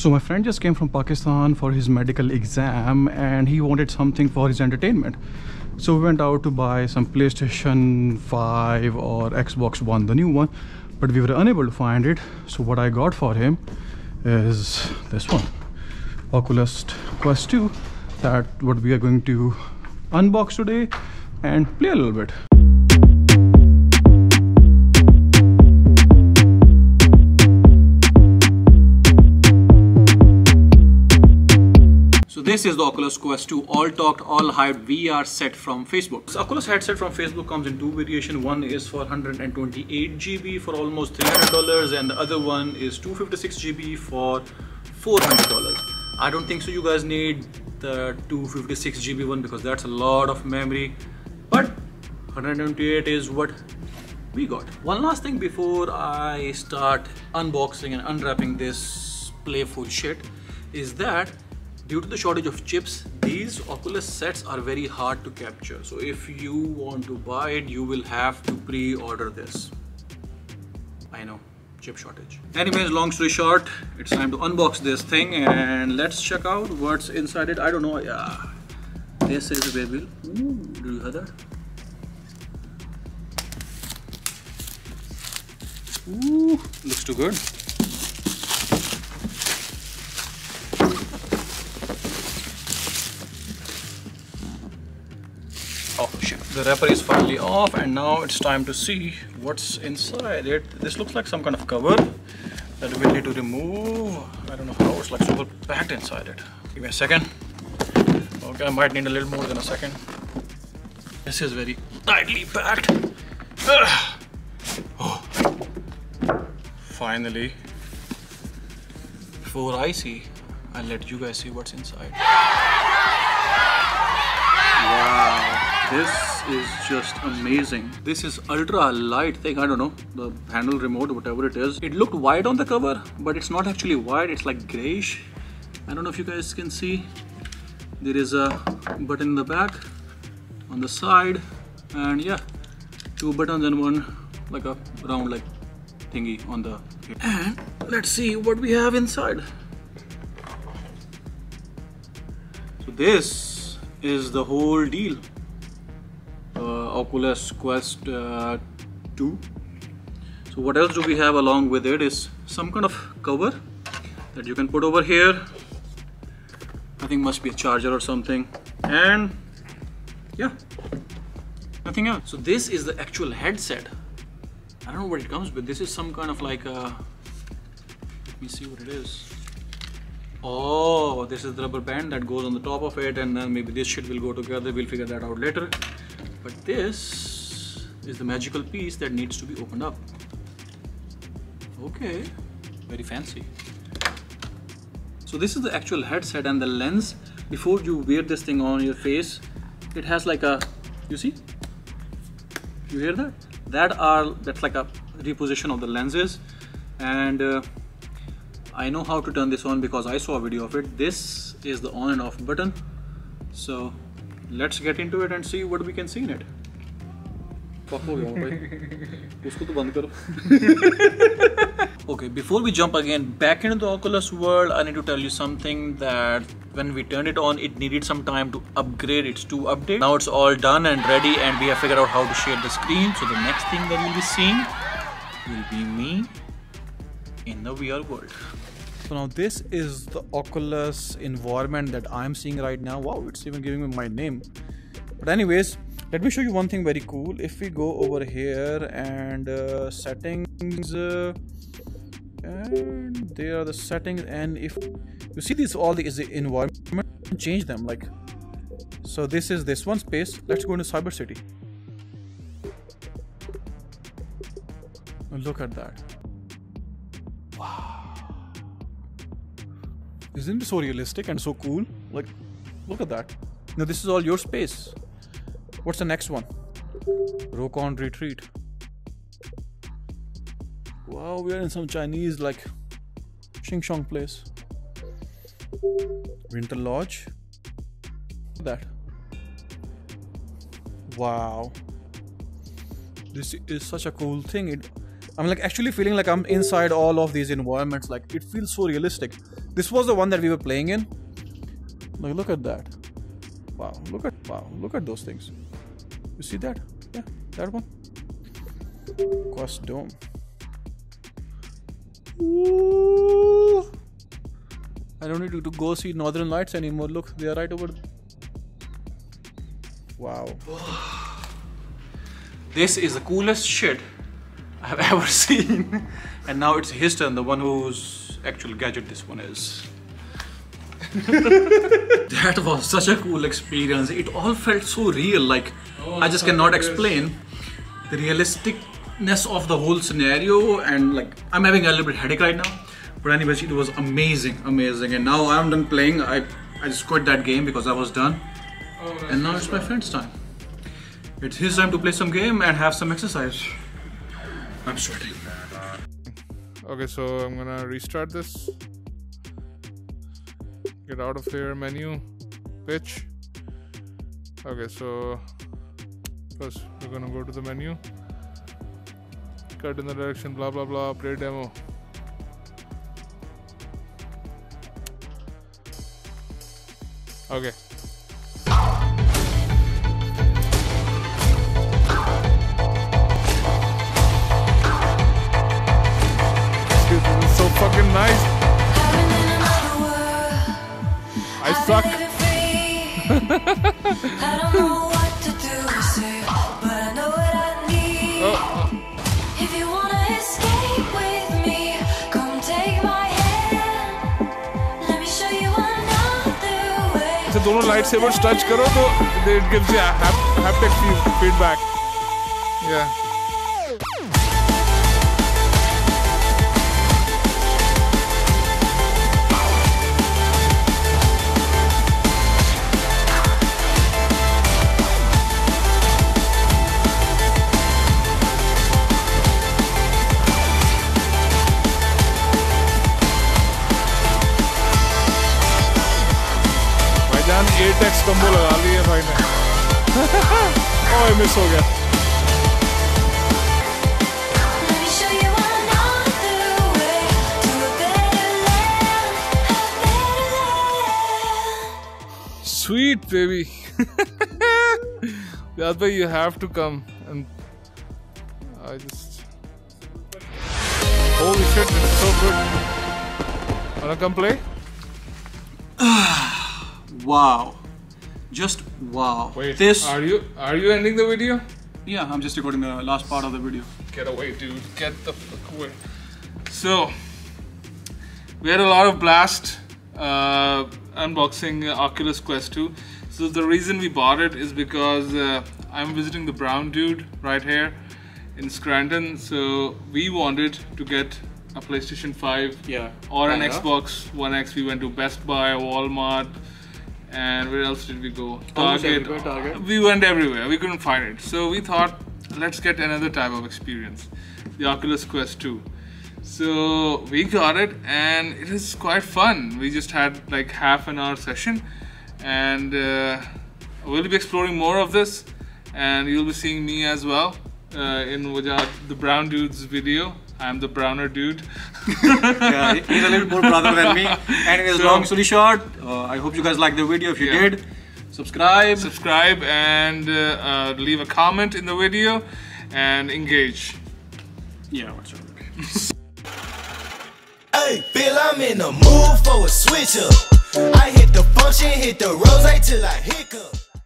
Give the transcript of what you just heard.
So my friend just came from Pakistan for his medical exam and he wanted something for his entertainment. So we went out to buy some PlayStation 5 or Xbox One, the new one, but we were unable to find it. So what I got for him is this one, Oculus Quest 2, that what we are going to unbox today and play a little bit. This is the Oculus Quest 2 all talked, all hyped VR set from Facebook. This Oculus headset from Facebook comes in two variations. One is for 128 GB for almost $300 and the other one is 256 GB for $400. I don't think so you guys need the 256 GB one because that's a lot of memory. But 128 is what we got. One last thing before I start unboxing and unwrapping this playful shit is that due to the shortage of chips these oculus sets are very hard to capture. So if you want to buy it you will have to pre-order this. I know chip shortage. Anyways long story short it's time to unbox this thing and let's check out what's inside it. I don't know yeah. This is a baby do you hear that? Ooh, looks too good oh shit. The wrapper is finally off and now it's time to see what's inside it. This looks like some kind of cover that we need to remove. I don't know how it's like super packed inside it. Give me a second. Okay i might need a little more than a second. This is very tightly packed. Oh. finally. Before i see i'll let you guys see what's inside. Wow this is just amazing. This is ultra light thing. I don't know. The handle remote whatever it is. It looked white on the cover but it's not actually white it's like grayish. I don't know if you guys can see. There is a button in the back on the side and yeah two buttons and one like a round like thingy on the and let's see what we have inside. So this is the whole deal Oculus Quest uh, 2 so what else do we have along with it is some kind of cover that you can put over here. I think must be a charger or something. And yeah nothing else. So this is the actual headset. I don't know what it comes with this is some kind of like a let me see what it is. Oh this is the rubber band that goes on the top of it and then maybe this shit will go together. We'll figure that out later but this is the magical piece that needs to be opened up. Okay. Very fancy. So this is the actual headset and the lens. Before you wear this thing on your face it has like a you see? You hear that? That are that's like a reposition of the lenses. And uh, I know how to turn this on because I saw a video of it. This is the on and off button. So let's get into it and see what we can see in it. Okay before we jump again back into the oculus world i need to tell you something that when we turned it on it needed some time to upgrade its to update now it's all done and ready and we have figured out how to share the screen. So the next thing that you'll be seeing will be me in the vr world so now this is the Oculus environment that I'm seeing right now. Wow, it's even giving me my name. But anyways, let me show you one thing very cool. If we go over here and uh, settings, uh, and there are the settings, and if you see this all is the environment, change them like. So this is this one space. Let's go into Cyber City. Look at that. Isn't it so realistic and so cool? Like, look at that. Now, this is all your space. What's the next one? Ryokan Retreat. Wow, we are in some Chinese, like, Xing Shong place. Winter Lodge. that. Wow. This is such a cool thing. It, I'm like actually feeling like I'm inside all of these environments. Like it feels so realistic This was the one that we were playing in. Like, look at that. Wow, look at wow, look at those things. You see that? Yeah, that one. Quest Dome. Ooh. I don't need to, to go see Northern Lights anymore. Look, they are right over. Wow. This is the coolest shit I've ever seen. and now it's his turn, the one whose actual gadget this one is. that was such a cool experience. It all felt so real. Like, oh, I just cannot explain the realisticness of the whole scenario. And like, I'm having a little bit headache right now. But anyways, it was amazing, amazing. And now I'm done playing. I, I just quit that game because I was done. Oh, and now it's my friend's time. It's his time to play some game and have some exercise. I'm sweating. Okay, so I'm gonna restart this. Get out of here menu. Pitch. Okay, so first we're gonna go to the menu. Cut in the direction, blah blah blah, play demo. Okay. fucking nice. I suck. से दोनों light सेवर्स touch करो तो it gives you haptic feedback या eight x combo लगा लिए भाई ने ओए मिस हो गया Sweet baby. That's why you have to come and I just Holy shit, it's so good. Wanna come play? Wow. Just wow. Wait, this are you are you ending the video? Yeah, I'm just recording the last part of the video. Get away, dude. Get the fuck away. So we had a lot of blast uh, unboxing Oculus Quest 2. So the reason we bought it is because uh, I'm visiting the brown dude right here in Scranton. So we wanted to get a PlayStation 5 yeah, or an Xbox One X. We went to Best Buy, Walmart, and where else did we go? Target. Target. We went everywhere. We couldn't find it. So we thought, let's get another type of experience, the Oculus Quest 2. So we got it, and it is quite fun. We just had like half an hour session, and uh, we'll be exploring more of this, and you'll be seeing me as well uh, in the Brown Dude's video. I'm the browner dude. yeah, he's a little more brother than me. Anyways, so, long story short, uh, I hope you guys liked the video. If you yeah. did, subscribe. Subscribe and uh, uh, leave a comment in the video and engage. Yeah, what's up? hey, Bill, I'm in the mood for a switch up. I hit the function, hit the rose till I hiccup.